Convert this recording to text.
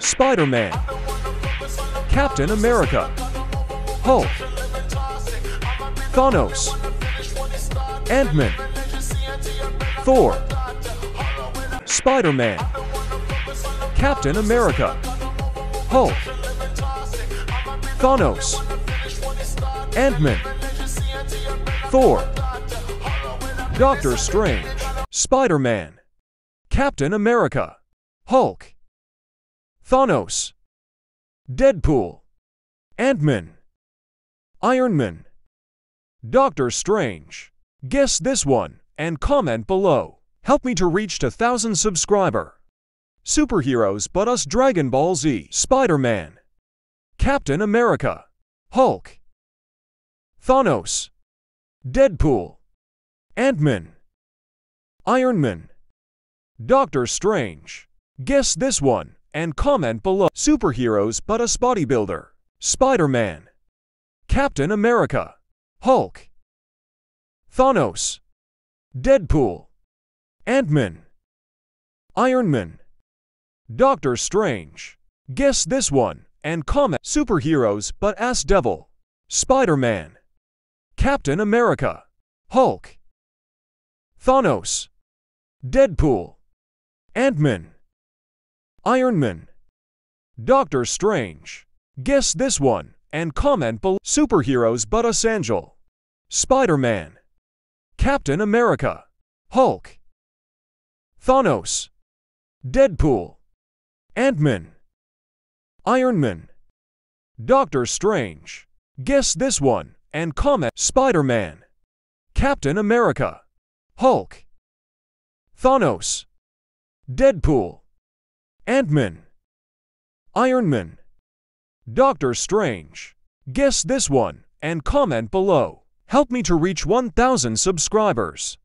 Spider-Man, Captain America, Hulk, Thanos, Ant-Man, Thor, Spider-Man, Captain America, Hulk, Thanos, Ant-Man, Thor, Doctor Strange, Spider-Man, Captain America, Hulk, Thanos, Deadpool, Ant-Man, Iron Man, Doctor Strange. Guess this one and comment below. Help me to reach to 1000 subscriber. Superheroes but us Dragon Ball Z, Spider-Man, Captain America, Hulk, Thanos, Deadpool, Ant-Man, Iron Man, Doctor Strange. Guess this one and comment below. Superheroes but us bodybuilder, Spider-Man, Captain America, Hulk, Thanos, Deadpool, Ant-Man, Iron Man, Doctor Strange. Guess this one and comment. Superheroes but Ass Devil, Spider-Man, Captain America, Hulk, Thanos, Deadpool, Ant-Man, Iron Man, Doctor Strange. Guess this one and comment below. Superheroes but us Angel, Spider-Man, Captain America, Hulk, Thanos, Deadpool, Ant-Man, Iron Man, Doctor Strange. Guess this one and comment. Spider-Man, Captain America, Hulk, Thanos, Deadpool, Ant-Man, Iron Man, Doctor Strange. Guess this one and comment below. Help me to reach 1000 subscribers.